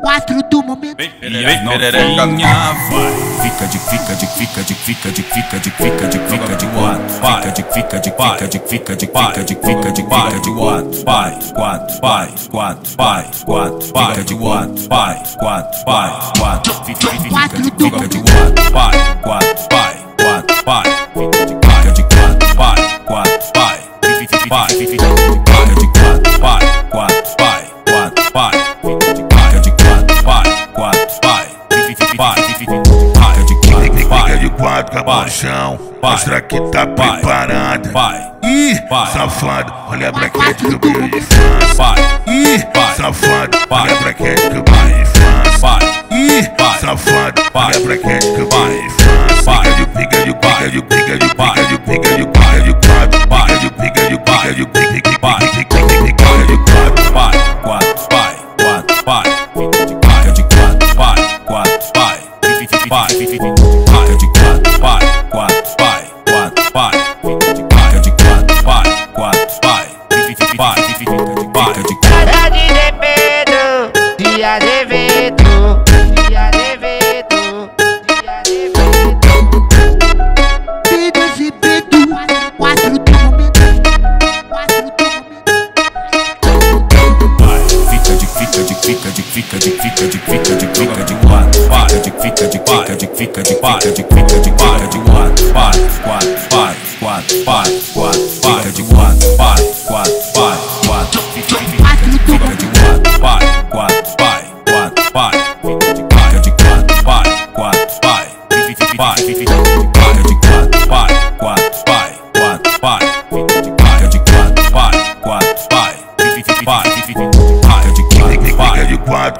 Quatro do momento. E a novinha vai Fica de, fica de, fica de, fica de, fica de, fica de, fica de quatro Fica de, fica de, fica de, fica de, fica de, fica de, fica de quatro Pai, quatro, pai, quatro, pai, quatro, fica de quatro Pai, quatro, pai, quatro, fica de, fica de, fica de quatro Pai, quatro, pai, quatro, pai, fica de, fica de quatro Pai, quatro, pai, fica de, quatro Pai, quatro, quatro, de quatro Pai, a chão, mostra que tá Pai. preparada. pai, Ih, Pai. safado, olha pra quente que brilho de infância. pai, Ih, Pai. safado, olha pra quente que brilho de infância. pai, Ih, Pai. safado, olha pra quente que eu Pai. brilho pai, de quatro, pai, quatro, pai, quatro, pai, de fica de quatro, pai, quatro, pai, de pai, fica de fica de quatro. Tá de dia de vento, dia de vento, de quatro. Quatro. Pai, fica de fica de fica de fica de fica de fica de fica de quatro, pai, de fica de fica de fica de fica de fica de fica de quatro, pai, quatro, pai, quatro, pai, quatro, fica de quatro, quatro, quatro, Quatro do fica de quatro, quatro, pai, quatro, pai, fica de de quatro, pai, quatro, pai, fica de quatro, quatro, pai, quatro, pai, fica de fica de quatro, pai, quatro,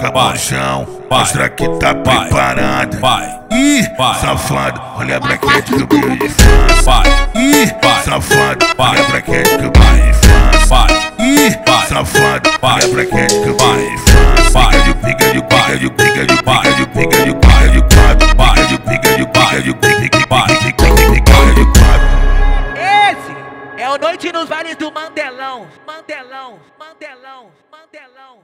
a mão Pai. no chão, mostra que tá Pai. preparada. pai, Ih, Pai. safado, olha pra quente que brilho de infância. pai, Ih, Pai. safado, Pai. olha pra quente que brilho de infância. pai, Ih, Pai. safado, Pai. olha pra quente que de infância. Pai. Fica de pica de pica de pica de Pai. pica de pica de pica de quatro. Pai. Pica de pica de pica de pica de Pai. pica de pica de pica de quatro. Esse é o Noite nos Vales do Mantelão, Mantelão, Mantelão, Mantelão.